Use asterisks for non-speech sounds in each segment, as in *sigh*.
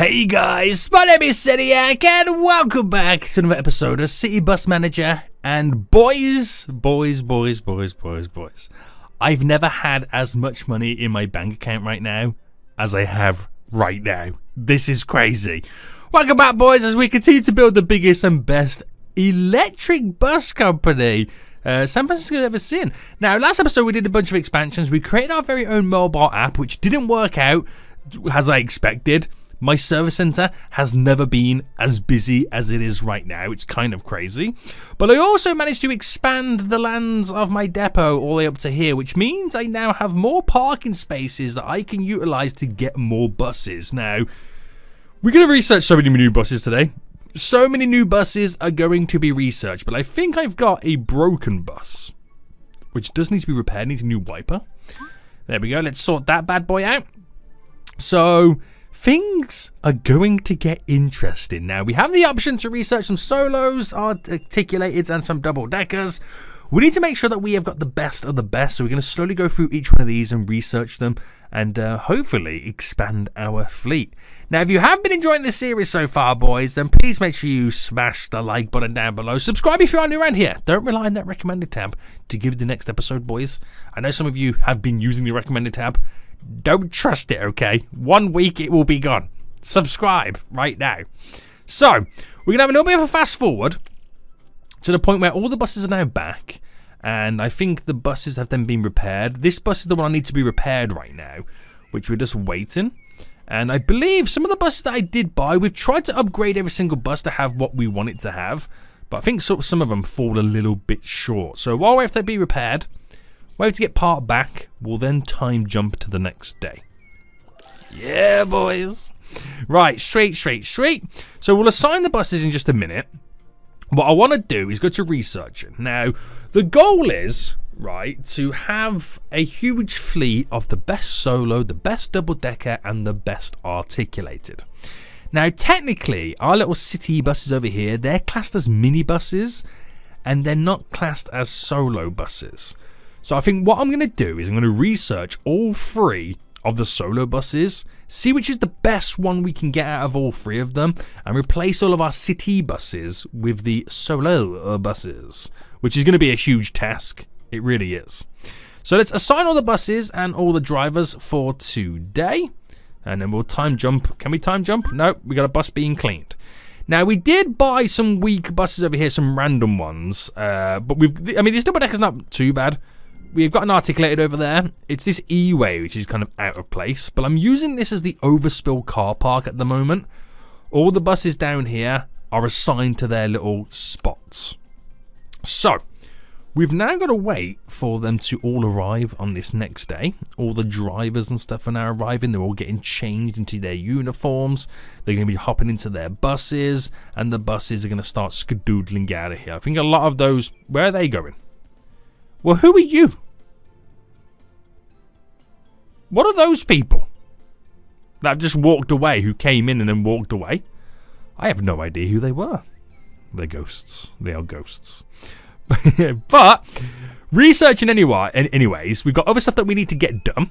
Hey guys, my name is Seniac and welcome back to another episode of City Bus Manager. And boys, boys, boys, boys, boys, boys, I've never had as much money in my bank account right now as I have right now. This is crazy. Welcome back, boys, as we continue to build the biggest and best electric bus company uh, San Francisco ever seen. Now, last episode we did a bunch of expansions. We created our very own mobile app, which didn't work out as I expected. My service center has never been as busy as it is right now. It's kind of crazy. But I also managed to expand the lands of my depot all the way up to here, which means I now have more parking spaces that I can utilize to get more buses. Now, we're going to research so many new buses today. So many new buses are going to be researched, but I think I've got a broken bus, which does need to be repaired. Needs a new wiper. There we go. Let's sort that bad boy out. So things are going to get interesting. Now, we have the option to research some solos, articulateds, and some double deckers. We need to make sure that we have got the best of the best, so we're going to slowly go through each one of these and research them and uh, hopefully expand our fleet. Now, if you have been enjoying this series so far, boys, then please make sure you smash the like button down below. Subscribe if you are new around here. Don't rely on that recommended tab to give the next episode, boys. I know some of you have been using the recommended tab. Don't trust it, okay? One week it will be gone. Subscribe right now. So, we're going to have a little bit of a fast forward to the point where all the buses are now back. And I think the buses have then been repaired. This bus is the one I need to be repaired right now, which we're just waiting. And I believe some of the buses that I did buy, we've tried to upgrade every single bus to have what we want it to have. But I think sort of some of them fall a little bit short. So while we have to be repaired, we have to get part back. We'll then time jump to the next day. Yeah, boys. Right, sweet, sweet, sweet. So we'll assign the buses in just a minute. What I want to do is go to research. Now, the goal is, right, to have a huge fleet of the best solo, the best double decker, and the best articulated. Now, technically, our little city buses over here, they're classed as minibuses, and they're not classed as solo buses. So I think what I'm going to do is I'm going to research all three of the solo buses, see which is the best one we can get out of all three of them, and replace all of our city buses with the solo buses, which is going to be a huge task. It really is. So let's assign all the buses and all the drivers for today. And then we'll time jump. Can we time jump? No, we got a bus being cleaned. Now we did buy some weak buses over here, some random ones. Uh, but we've, I mean, this double deck is not too bad we've got an articulated over there. It's this E-way, which is kind of out of place. But I'm using this as the overspill car park at the moment. All the buses down here are assigned to their little spots. So, we've now got to wait for them to all arrive on this next day. All the drivers and stuff are now arriving. They're all getting changed into their uniforms. They're going to be hopping into their buses. And the buses are going to start skedoodling out of here. I think a lot of those... Where are they going? Well, who are you? What are those people that have just walked away, who came in and then walked away? I have no idea who they were. They're ghosts. They are ghosts. *laughs* but researching anyway, anyways, we've got other stuff that we need to get done.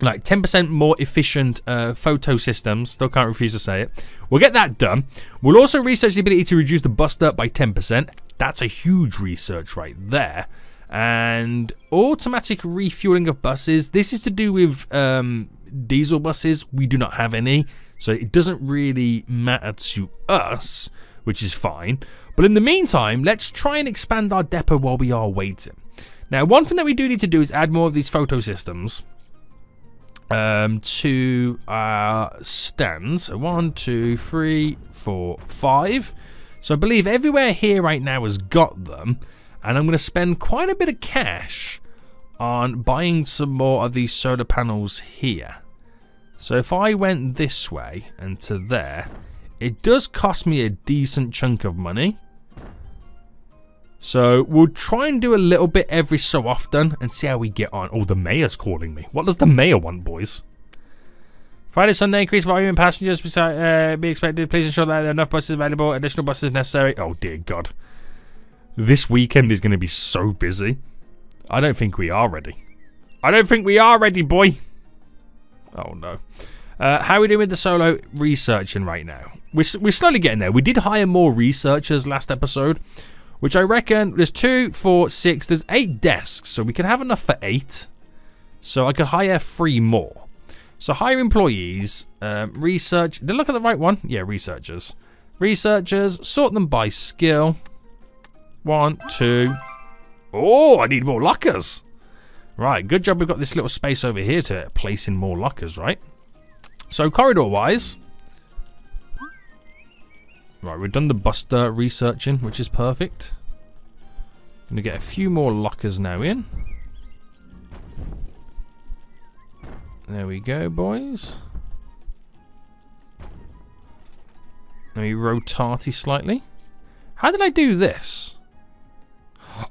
Like 10% more efficient uh, photo systems. Still can't refuse to say it. We'll get that done. We'll also research the ability to reduce the bust up by 10%. That's a huge research right there and automatic refueling of buses. This is to do with um, diesel buses. We do not have any, so it doesn't really matter to us, which is fine. But in the meantime, let's try and expand our depot while we are waiting. Now, one thing that we do need to do is add more of these photo systems um, to our stands. So one, two, three, four, five. So I believe everywhere here right now has got them and I'm going to spend quite a bit of cash on buying some more of these solar panels here. So if I went this way and to there, it does cost me a decent chunk of money. So we'll try and do a little bit every so often and see how we get on. Oh, the mayor's calling me. What does the mayor want, boys? Friday, Sunday, increased volume in passengers beside, uh, be expected. Please ensure that there are enough buses available. Additional buses necessary. Oh, dear God. This weekend is going to be so busy. I don't think we are ready. I don't think we are ready, boy. Oh, no. Uh, how are we doing with the solo researching right now? We're, we're slowly getting there. We did hire more researchers last episode, which I reckon there's two, four, six, there's eight desks, so we can have enough for eight. So I could hire three more. So hire employees, um, research. Did I look at the right one? Yeah, researchers. Researchers, sort them by skill. One, two. Oh, I need more lockers. Right, good job we've got this little space over here to place in more lockers, right? So corridor-wise, Right, we've done the Buster researching, which is perfect. Gonna get a few more lockers now in. There we go, boys. Let me rotate slightly. How did I do this?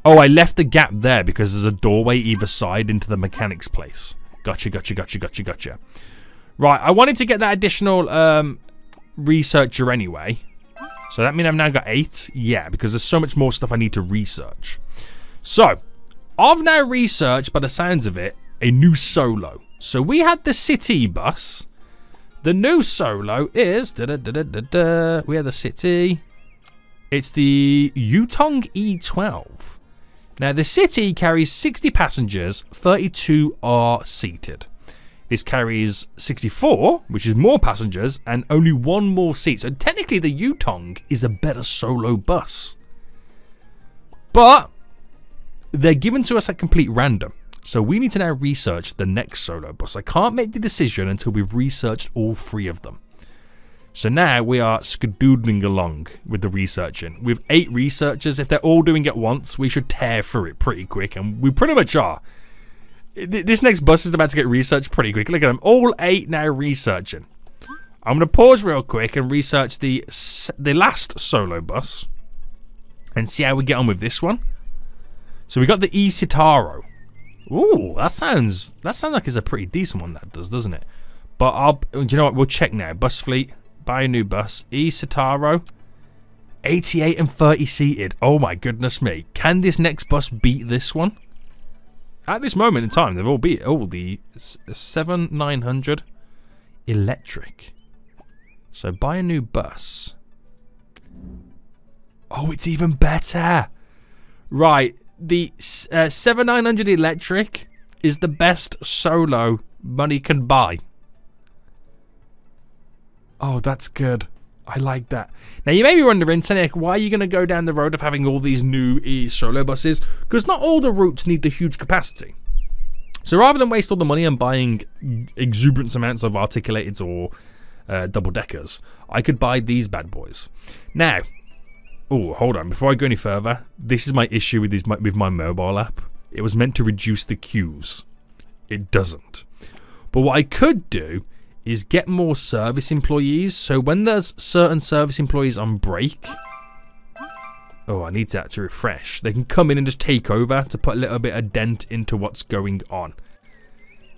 Oh, I left the gap there because there's a doorway either side into the mechanic's place. Gotcha, gotcha, gotcha, gotcha, gotcha. Right, I wanted to get that additional um, researcher anyway. So that means I've now got eight? Yeah, because there's so much more stuff I need to research. So, I've now researched, by the sounds of it, a new solo. So we had the city bus. The new solo is... Da, da, da. We have the city. It's the Yutong E12. Now, the city carries 60 passengers, 32 are seated. This carries 64, which is more passengers, and only one more seat. So technically the Yutong is a better solo bus. But they're given to us at complete random. So we need to now research the next solo bus. I can't make the decision until we've researched all three of them. So now we are skedoodling along with the researching. With eight researchers, if they're all doing it once, we should tear through it pretty quick, and we pretty much are. This next bus is about to get researched pretty quick. Look at them. All eight now researching. I'm going to pause real quick and research the the last solo bus and see how we get on with this one. So we got the E Citaro. Ooh, that sounds that sounds like it's a pretty decent one. That does, doesn't it? But I'll, do you know what? We'll check now. Bus fleet, buy a new bus. E Citaro, 88 and 30 seated. Oh my goodness me! Can this next bus beat this one? At this moment in time, they've all beat all the 7900 electric. So buy a new bus. Oh, it's even better. Right, the uh, 7900 electric is the best solo money can buy. Oh, that's good. I like that. Now, you may be wondering, Seniac, why are you going to go down the road of having all these new e solo buses? Because not all the routes need the huge capacity. So rather than waste all the money on buying exuberant amounts of articulated or uh, double deckers, I could buy these bad boys. Now, oh, hold on. Before I go any further, this is my issue with, these, with my mobile app. It was meant to reduce the queues. It doesn't. But what I could do is get more service employees. So when there's certain service employees on break, oh, I need that to refresh. They can come in and just take over to put a little bit of dent into what's going on.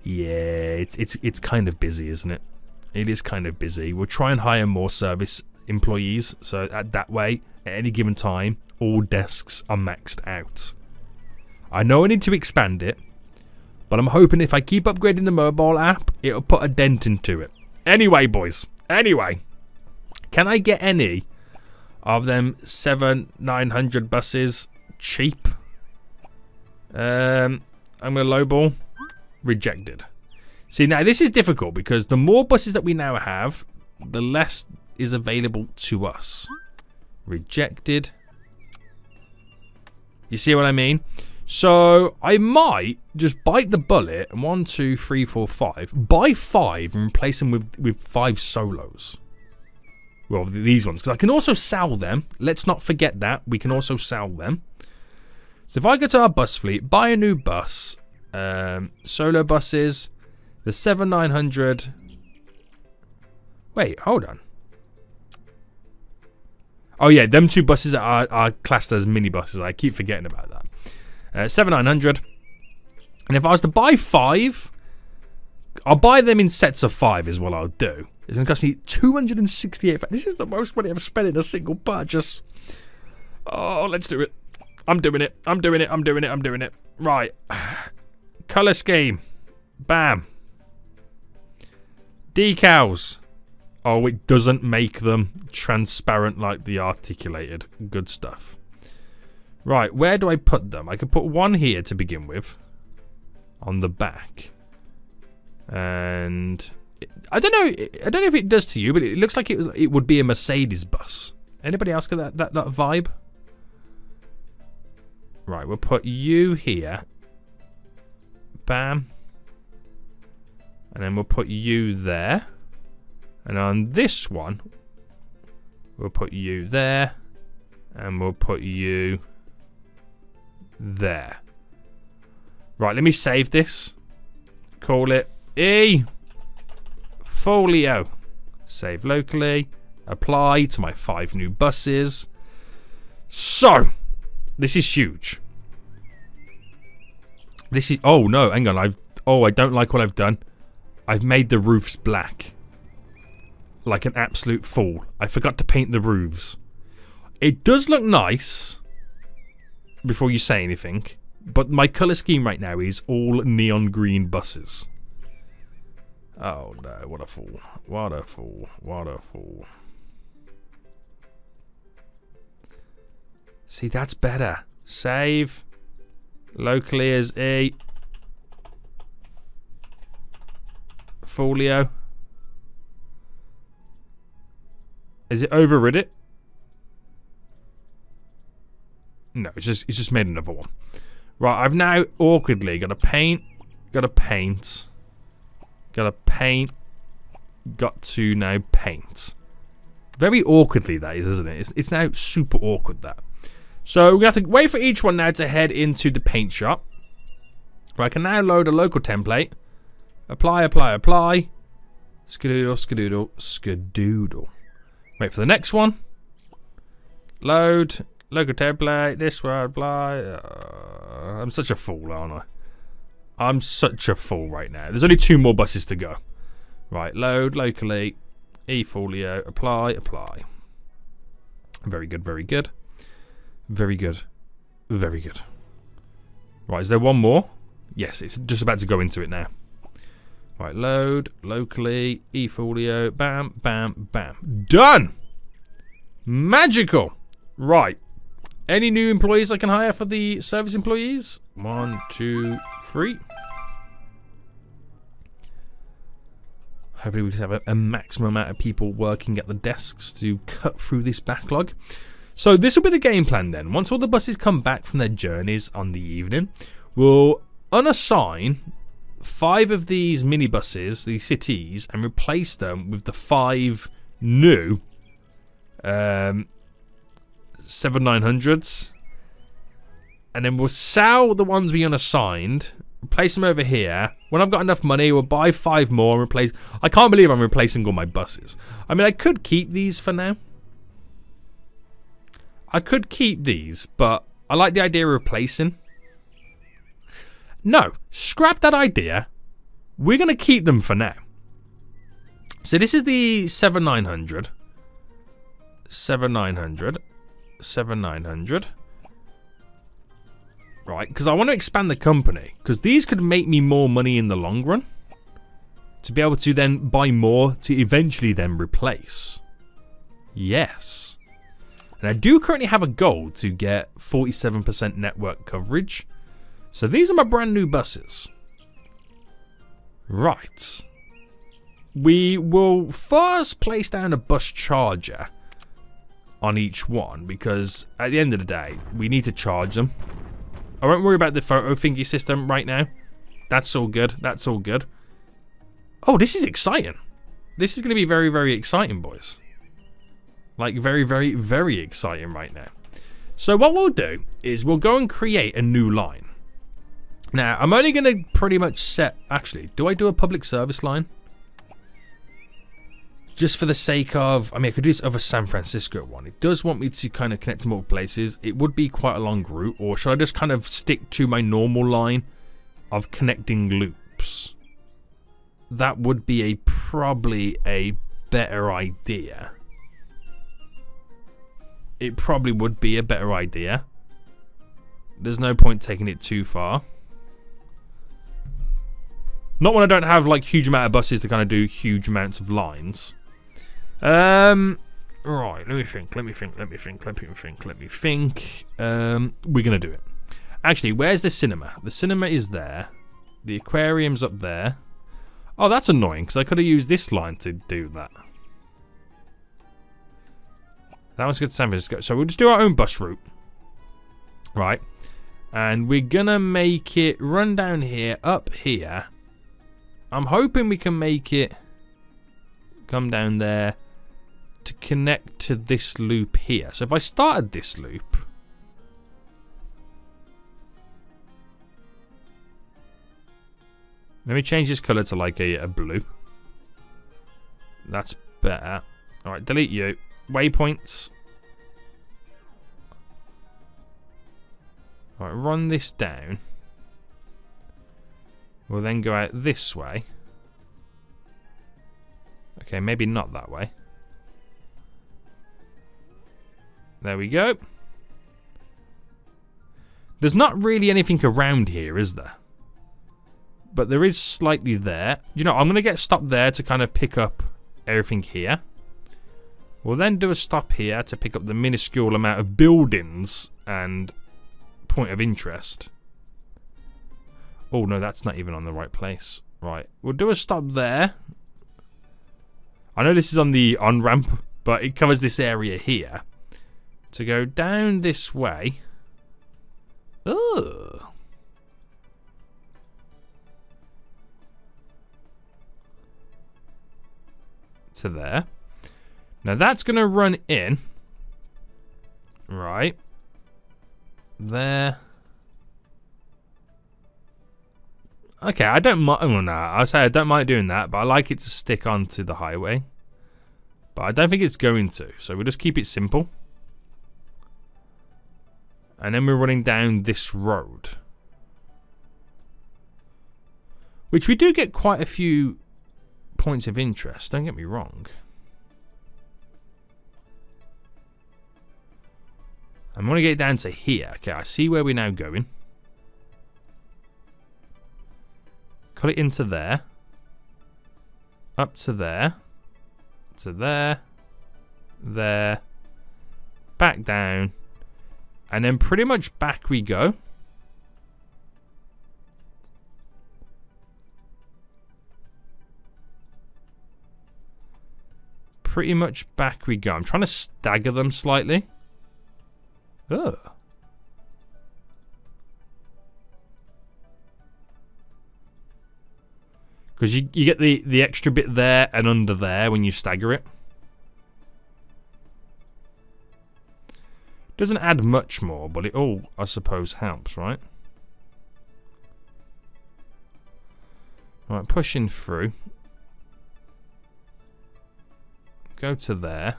Yeah, it's it's it's kind of busy, isn't it? It is kind of busy. We'll try and hire more service employees, so at that way, at any given time, all desks are maxed out. I know I need to expand it, but I'm hoping if I keep upgrading the mobile app, it'll put a dent into it. Anyway, boys. Anyway. Can I get any of them 7 900 buses cheap? Um, I'm going to lowball. Rejected. See, now this is difficult because the more buses that we now have, the less is available to us. Rejected. You see what I mean? So I might just bite the bullet and one, two, three, four, five. Buy five and replace them with, with five solos. Well, these ones. Because I can also sell them. Let's not forget that. We can also sell them. So if I go to our bus fleet, buy a new bus. Um, solo buses. The 7900. Wait, hold on. Oh yeah, them two buses are, are classed as mini buses. I keep forgetting about that. Uh, 7900. And if I was to buy five, I'll buy them in sets of five is what I'll do. It's going to cost me 268. This is the most money I've spent in a single purchase. Oh, let's do it. I'm doing it. I'm doing it. I'm doing it. I'm doing it. Right. *sighs* Color scheme. Bam. Decals. Oh, it doesn't make them transparent like the articulated. Good stuff. Right, where do I put them? I could put one here to begin with. On the back. And... I don't know. I don't know if it does to you, but it looks like it, it would be a Mercedes bus. Anybody else get that, that, that vibe? Right, we'll put you here. Bam. And then we'll put you there. And on this one, we'll put you there. And we'll put you there. Right, let me save this. Call it E. Folio. Save locally. Apply to my five new buses. So, this is huge. This is... Oh, no, hang on. I've... Oh, I don't like what I've done. I've made the roofs black. Like an absolute fool. I forgot to paint the roofs. It does look nice. Before you say anything. But my colour scheme right now is all neon green buses. Oh no, what a fool. What a fool. What a fool. See, that's better. Save. Locally as E. Folio. Is it overrid it? No, it's just it's just made another one. Right, I've now awkwardly got to paint, got to paint, got to paint, got to now paint. Very awkwardly that is, isn't it? It's, it's now super awkward that. So we have to wait for each one now to head into the paint shop. Right, I can now load a local template. Apply, apply, apply. Skadoodle, skadoodle, skadoodle. Wait for the next one. Load. Local template. This one, apply. Uh, I'm such a fool, aren't I? I'm such a fool right now. There's only two more buses to go. Right, load locally. eFolio. Apply, apply. Very good, very good. Very good. Very good. Right, is there one more? Yes, it's just about to go into it now. Right, load, locally, eFolio, bam, bam, bam. Done! Magical! Right. Any new employees I can hire for the service employees? One, two, three. Hopefully we just have a, a maximum amount of people working at the desks to cut through this backlog. So this will be the game plan then. Once all the buses come back from their journeys on the evening, we'll unassign five of these minibuses, these cities, and replace them with the five new um, 7900s. And then we'll sell the ones we unassigned, place them over here. When I've got enough money, we'll buy five more and replace... I can't believe I'm replacing all my buses. I mean, I could keep these for now. I could keep these, but I like the idea of replacing. No, scrap that idea. We're going to keep them for now. So this is the 7900. 7900. 7900. Right, because I want to expand the company. Because these could make me more money in the long run. To be able to then buy more to eventually then replace. Yes. And I do currently have a goal to get 47% network coverage. So these are my brand new buses. Right. We will first place down a bus charger on each one because at the end of the day, we need to charge them. I won't worry about the photo thingy system right now. That's all good. That's all good. Oh, this is exciting. This is going to be very, very exciting, boys. Like very, very, very exciting right now. So what we'll do is we'll go and create a new line. Now, I'm only going to pretty much set... Actually, do I do a public service line? Just for the sake of... I mean, I could do this other San Francisco one. It does want me to kind of connect to more places. It would be quite a long route. Or should I just kind of stick to my normal line of connecting loops? That would be a probably a better idea it probably would be a better idea. There's no point taking it too far. Not when I don't have like huge amount of buses to kind of do huge amounts of lines. Um, right. Let me think. Let me think. Let me think. Let me think. Let me think. Um, we're gonna do it. Actually, where's the cinema? The cinema is there. The aquarium's up there. Oh, that's annoying because I could have used this line to do that. That one's good to San Francisco. So we'll just do our own bus route. Right. And we're going to make it run down here, up here. I'm hoping we can make it come down there to connect to this loop here. So if I started this loop... Let me change this colour to like a, a blue. That's better. Alright, delete you. Waypoints. All right, run this down. We'll then go out this way. Okay, maybe not that way. There we go. There's not really anything around here, is there? But there is slightly there. You know, I'm going to get stopped there to kind of pick up everything here. We'll then do a stop here to pick up the minuscule amount of buildings and point of interest. Oh, no, that's not even on the right place. Right, we'll do a stop there. I know this is on the on-ramp, but it covers this area here. To go down this way. Oh. To there. Now that's going to run in. Right there. Okay, I don't mind. Well, no, I say I don't mind doing that, but I like it to stick onto the highway. But I don't think it's going to, so we'll just keep it simple. And then we're running down this road. Which we do get quite a few points of interest, don't get me wrong. I'm going to get down to here. Okay, I see where we're now going. Cut it into there. Up to there. To there. There. Back down. And then pretty much back we go. Pretty much back we go. I'm trying to stagger them slightly. Ugh. Because you, you get the, the extra bit there and under there when you stagger it. Doesn't add much more, but it all, I suppose, helps, right? Right, pushing through. Go to there.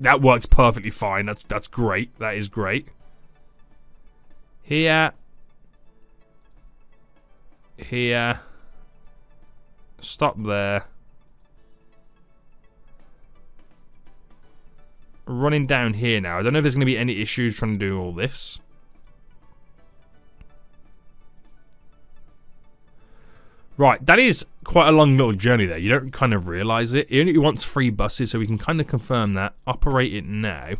That works perfectly fine. That's that's great. That is great. Here. Here. Stop there. Running down here now. I don't know if there's going to be any issues trying to do all this. Right, that is quite a long little journey there. You don't kind of realise it. He only wants three buses, so we can kind of confirm that. Operate it now.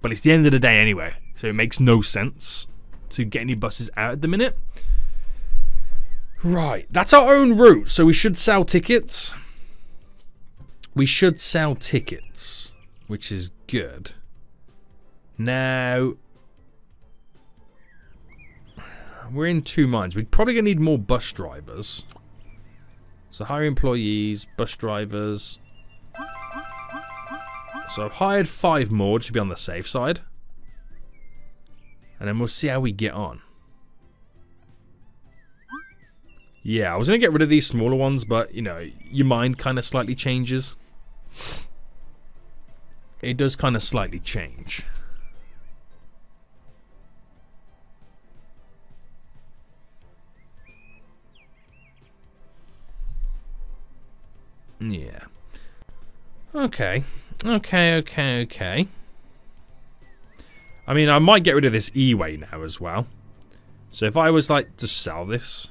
But it's the end of the day anyway, so it makes no sense to get any buses out at the minute. Right, that's our own route, so we should sell tickets. We should sell tickets, which is good. Now, we're in two minds. We're probably going to need more bus drivers. So hire employees, bus drivers. So I've hired five more to be on the safe side. And then we'll see how we get on. Yeah, I was going to get rid of these smaller ones, but, you know, your mind kind of slightly changes. It does kind of slightly change. Yeah. Okay. Okay, okay, okay. I mean, I might get rid of this E-way now as well. So if I was like to sell this,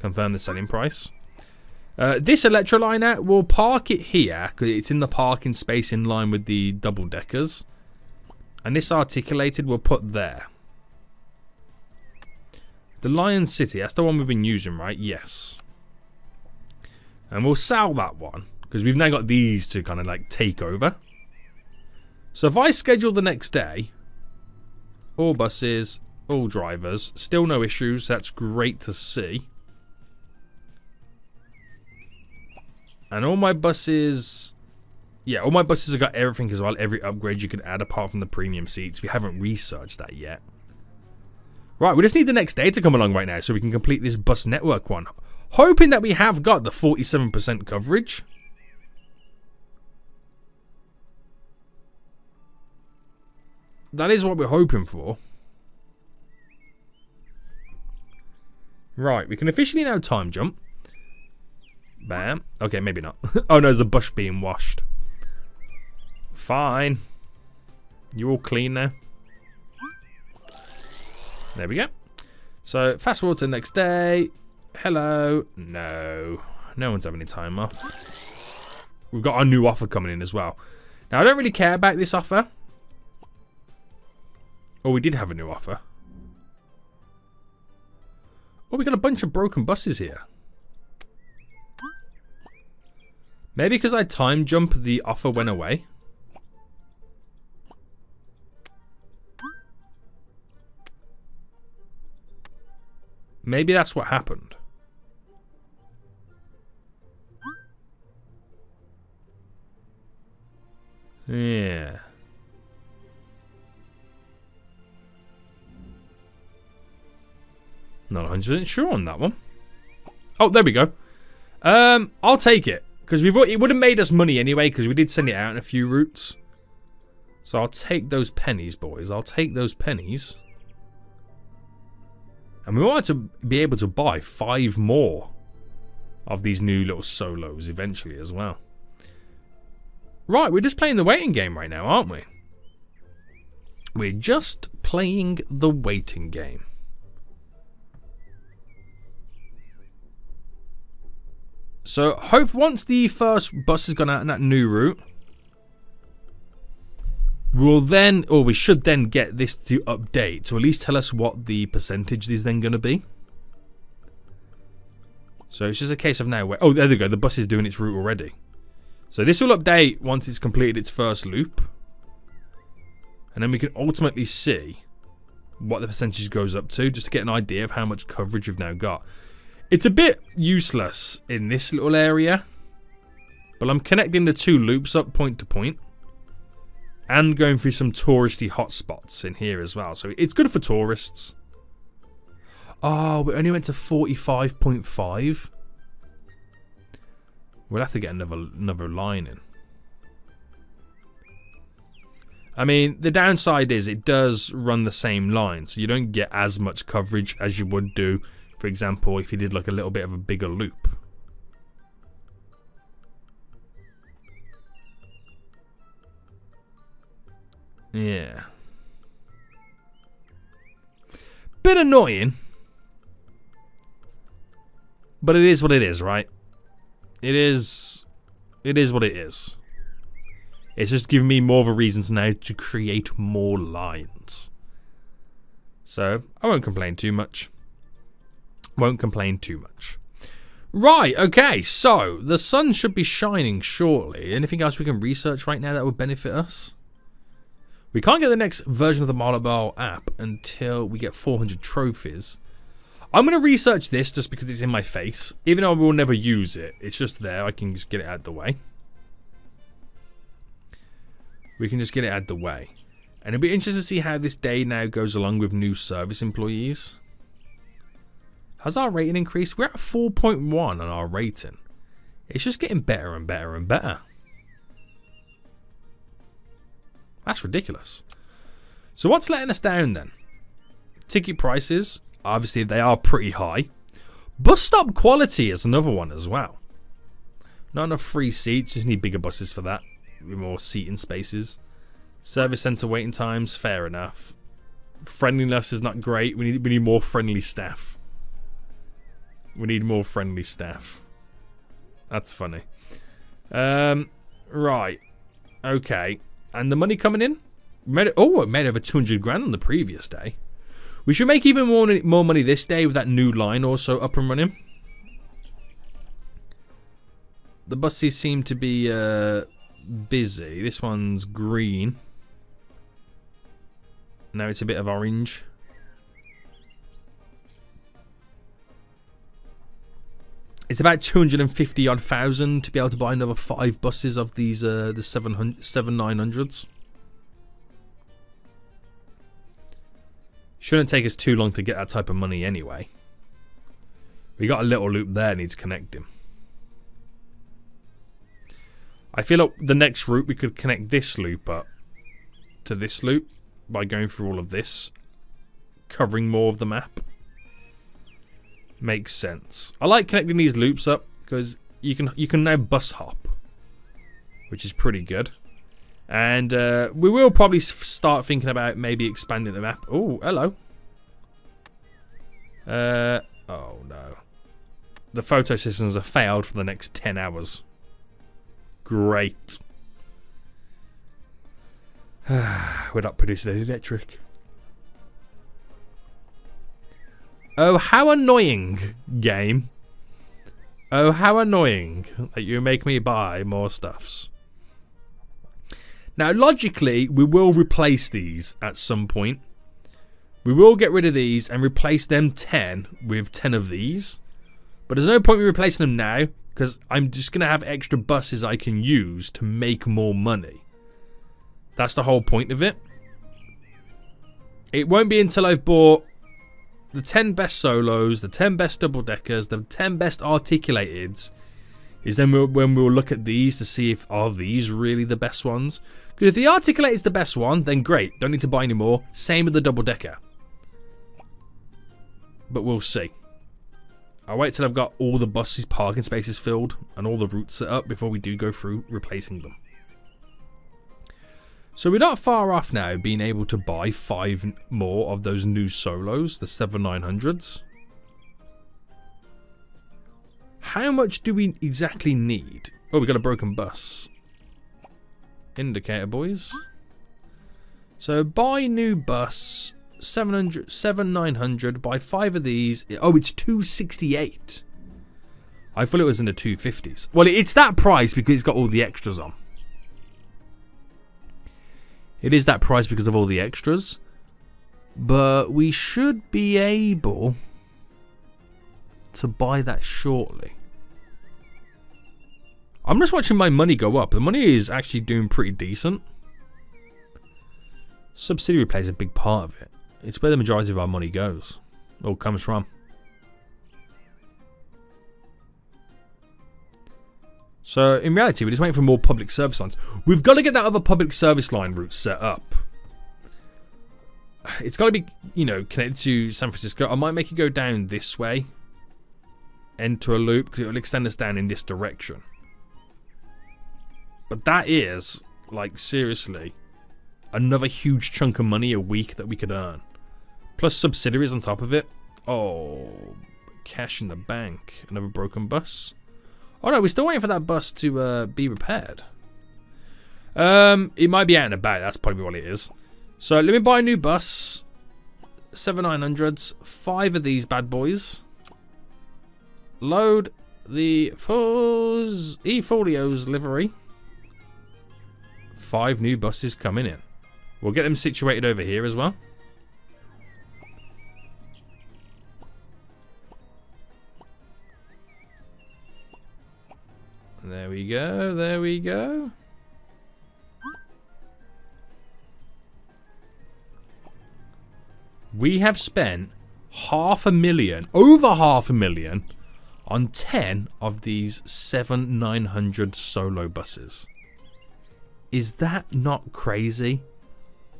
confirm the selling price. Uh, this Electroliner, we'll park it here because it's in the parking space in line with the double deckers. And this articulated we'll put there. The Lion City, that's the one we've been using, right? Yes. And we'll sell that one because we've now got these to kind of like take over. So if I schedule the next day, all buses, all drivers, still no issues. That's great to see. And all my buses... Yeah, all my buses have got everything as well. Every upgrade you could add apart from the premium seats. We haven't researched that yet. Right, we just need the next day to come along right now so we can complete this bus network one. Hoping that we have got the 47% coverage. That is what we're hoping for. Right, we can officially now time jump. Bam. Okay, maybe not. *laughs* oh no, there's a bush being washed. Fine. You all clean now? There we go. So, fast forward to the next day. Hello. No. No one's having any time off. We've got our new offer coming in as well. Now, I don't really care about this offer. Oh, we did have a new offer. Oh, we got a bunch of broken buses here. Maybe because I time jump, the offer went away. Maybe that's what happened. Yeah. Not 100% sure on that one. Oh, there we go. Um, I'll take it. Because we've it would have made us money anyway, because we did send it out in a few routes. So I'll take those pennies, boys. I'll take those pennies. And we wanted to be able to buy five more of these new little solos eventually as well. Right, we're just playing the waiting game right now, aren't we? We're just playing the waiting game. So, hope once the first bus has gone out in that new route, we'll then, or we should then get this to update to at least tell us what the percentage is then going to be. So it's just a case of now where, oh, there we go, the bus is doing its route already. So this will update once it's completed its first loop. And then we can ultimately see what the percentage goes up to, just to get an idea of how much coverage you've now got. It's a bit useless in this little area. But I'm connecting the two loops up point to point. And going through some touristy hotspots in here as well. So it's good for tourists. Oh, we only went to 45.5. We'll have to get another another line in. I mean, the downside is it does run the same line, so you don't get as much coverage as you would do for example, if you did like a little bit of a bigger loop. Yeah. Bit annoying. But it is what it is, right? It is... It is what it is. It's just giving me more of a reason now to create more lines. So, I won't complain too much. Won't complain too much. Right, okay, so the sun should be shining shortly. Anything else we can research right now that would benefit us? We can't get the next version of the Mobile app until we get 400 trophies. I'm going to research this just because it's in my face. Even though I will never use it. It's just there. I can just get it out of the way. We can just get it out of the way. And it'll be interesting to see how this day now goes along with new service employees. Has our rating increased? We're at 4.1 on our rating. It's just getting better and better and better. That's ridiculous. So what's letting us down then? Ticket prices, obviously they are pretty high. Bus stop quality is another one as well. Not enough free seats, just need bigger buses for that. More seating spaces. Service centre waiting times, fair enough. Friendliness is not great. We need we need more friendly staff. We need more friendly staff. That's funny. Um, right. Okay. And the money coming in? Made oh, it made over 200 grand on the previous day. We should make even more, more money this day with that new line also up and running. The buses seem to be uh, busy. This one's green. Now it's a bit of orange. It's about 250 odd thousand to be able to buy another five buses of these uh, the 700, 7900s. Shouldn't take us too long to get that type of money anyway. We got a little loop there needs connecting. I feel like the next route we could connect this loop up to this loop by going through all of this, covering more of the map. Makes sense. I like connecting these loops up because you can you can now bus hop, which is pretty good. And uh, we will probably start thinking about maybe expanding the map. Oh, hello. Uh, oh no. The photo systems have failed for the next 10 hours. Great. *sighs* We're not producing any electric. Oh, how annoying, game. Oh, how annoying that you make me buy more stuffs. Now, logically, we will replace these at some point. We will get rid of these and replace them 10 with 10 of these. But there's no point in replacing them now because I'm just going to have extra buses I can use to make more money. That's the whole point of it. It won't be until I've bought the 10 best solos, the 10 best double deckers, the 10 best articulateds, is then we'll, when we'll look at these to see if are these really the best ones. Because if the articulate is the best one, then great, don't need to buy any more. Same with the double decker. But we'll see. I'll wait till I've got all the buses parking spaces filled and all the routes set up before we do go through replacing them. So we're not far off now being able to buy five more of those new solos, the 7900s. How much do we exactly need? Oh, we got a broken bus. Indicator, boys. So buy new bus, 700, 7900, buy five of these. Oh, it's 268. I thought it was in the 250s. Well, it's that price because it's got all the extras on. It is that price because of all the extras. But we should be able to buy that shortly. I'm just watching my money go up. The money is actually doing pretty decent. Subsidiary plays a big part of it. It's where the majority of our money goes. Or comes from. So in reality, we're just waiting for more public service lines. We've got to get that other public service line route set up. It's got to be, you know, connected to San Francisco. I might make it go down this way. Enter a loop, because it will extend us down in this direction. But that is, like, seriously, another huge chunk of money a week that we could earn. Plus subsidiaries on top of it. Oh, cash in the bank. Another broken bus. Oh no, we're still waiting for that bus to uh, be repaired. Um, it might be out and about. That's probably what it is. So let me buy a new bus. Seven nine hundreds. Five of these bad boys. Load the Fos E-Folios livery. Five new buses coming in. We'll get them situated over here as well. There we go, there we go. We have spent half a million, over half a million, on 10 of these 7 900 solo buses. Is that not crazy?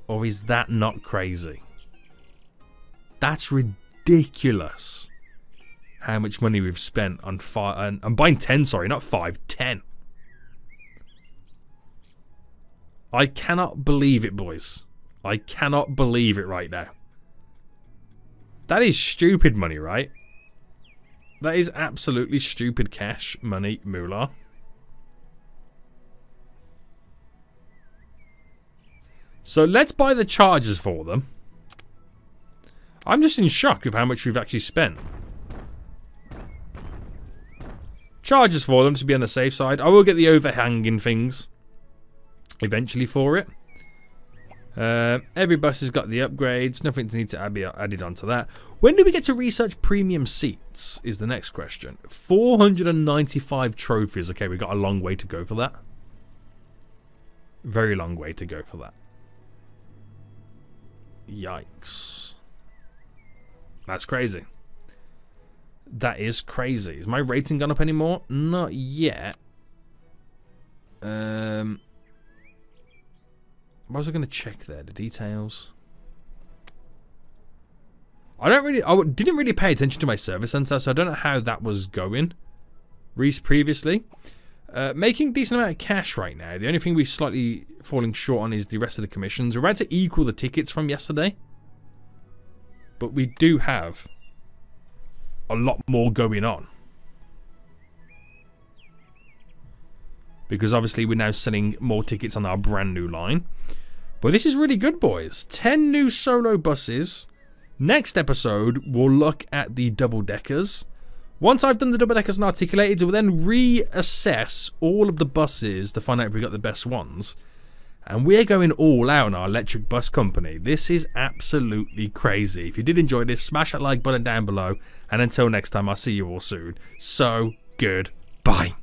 Or is that not crazy? That's ridiculous how much money we've spent on five. And I'm buying ten. Sorry, not five. Ten. I cannot believe it, boys. I cannot believe it right now. That is stupid money, right? That is absolutely stupid cash money moolah. So let's buy the chargers for them. I'm just in shock of how much we've actually spent. Chargers for them to be on the safe side. I will get the overhanging things eventually for it. Uh, every bus has got the upgrades. Nothing to need to be added onto that. When do we get to research premium seats? Is the next question. 495 trophies. Okay, we've got a long way to go for that. Very long way to go for that. Yikes. That's crazy. That is crazy. Is my rating gone up anymore? Not yet. Um, what was I going to check there? The details. I don't really, I didn't really pay attention to my service center, so I don't know how that was going. Reese previously. Uh, making decent amount of cash right now. The only thing we're slightly falling short on is the rest of the commissions. We're about to equal the tickets from yesterday. But we do have a lot more going on. Because obviously we're now selling more tickets on our brand new line. But this is really good, boys. 10 new solo buses. Next episode, we'll look at the double deckers. Once I've done the double deckers and articulated, we'll then reassess all of the buses to find out if we got the best ones. And we're going all out on our electric bus company. This is absolutely crazy. If you did enjoy this, smash that like button down below. And until next time, I'll see you all soon. So, good. Bye.